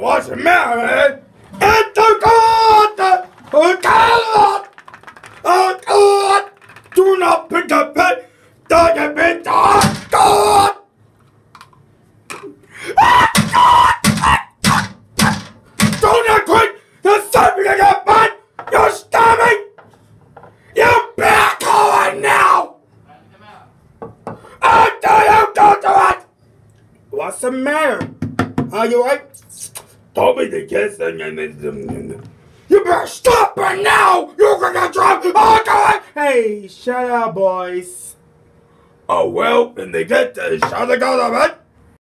what's the matter? It's a god! A god! A! Do not pick the pet! Don't bit! Oh, God! Do not quit! You're serving again, bud! You're starving! You back on now! Do you go to it? What's the matter? Are you right? Told me to kiss and You better stop right now! You're gonna drop Oh, God! Hey, shut up, boys. Oh, well, when they get to shut the it,